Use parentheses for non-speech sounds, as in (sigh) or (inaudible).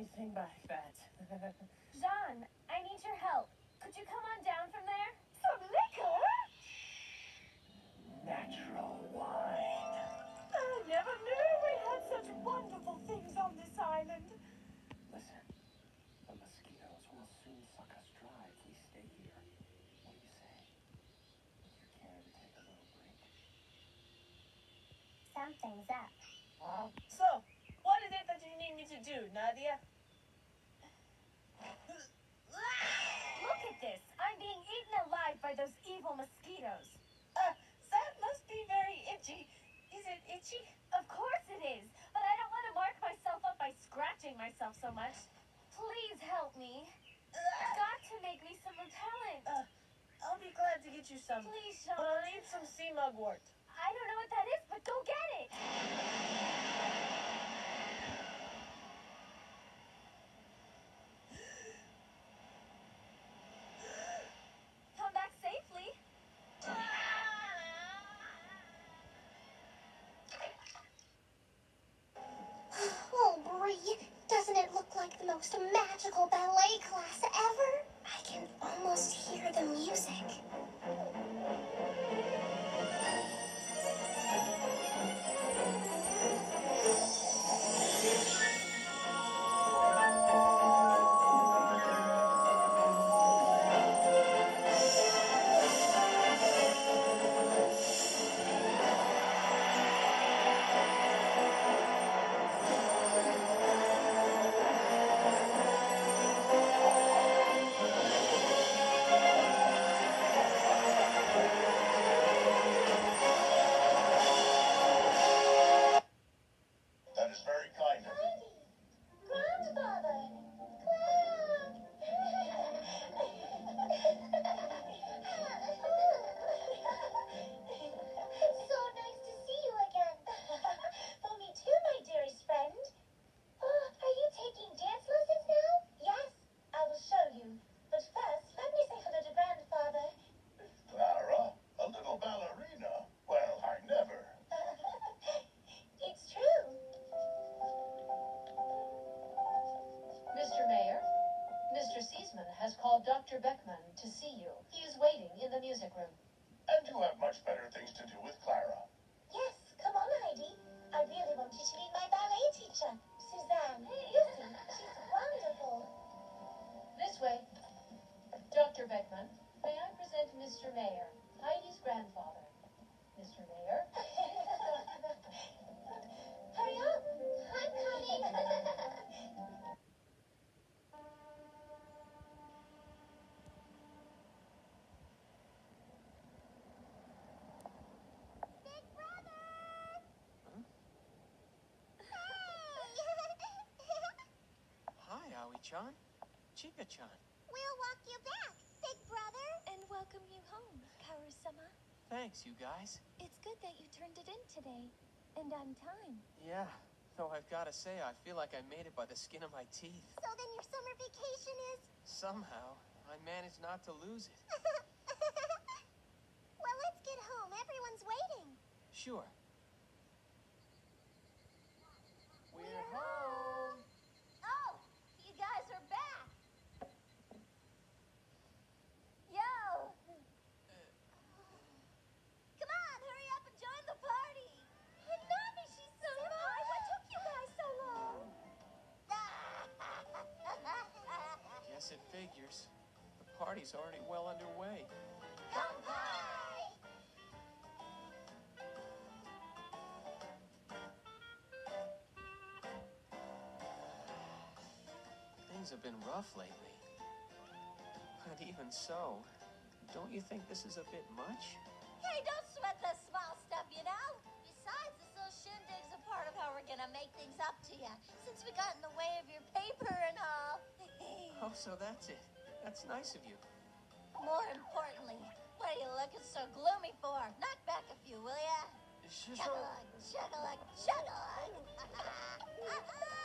anything like that. Jean, I need your help. Could you come on down from there? Some liquor? Natural wine. I never knew we had such wonderful things on this island. Listen, the mosquitoes will soon suck us dry if we stay here. What do you say? Would you care to take a little break? Something's up. So, what is it that you need me to do, Nadia? Look at this. I'm being eaten alive by those evil mosquitoes. Uh, that must be very itchy. Is it itchy? Of course it is, but I don't want to mark myself up by scratching myself so much. Please help me. You've got to make me some repellent. Uh, I'll be glad to get you some. Please, But I'll need some sea mugwort. I don't know what that is, but go get it. Come back safely. Oh, Bree, doesn't it look like the most magical ballet class ever? Beckman to see you. He is waiting in the music room. And you have much better things to do with Clara. Yes, come on, Heidi. I really want you to Hi, Aoi-chan. Chika-chan. we'll walk you back, big brother. And welcome you home, Kaoru-sama. Thanks, you guys. It's good that you turned it in today. And on time. Yeah, though I've got to say, I feel like I made it by the skin of my teeth. So then your summer vacation is... Somehow, I managed not to lose it. (laughs) well, let's get home. Everyone's waiting. Sure. We're home. Oh, you guys are back. Yo. Come on, hurry up and join the party. Nami, she's so Senpai, what took you guys so long? Guess it figures. The party's already well underway. (sighs) Things have been rough lately. But even so, don't you think this is a bit much? Hey, don't sweat the small stuff, you know? Besides, this little shindig's a part of how we're gonna make things up to you, since we got in the way of your paper and all. Oh, so that's it. That's nice of you. More importantly, what are you looking so gloomy for? Knock back a few, will ya? Chug-a-lug, chug-a-lug, chug-a-lug. (laughs)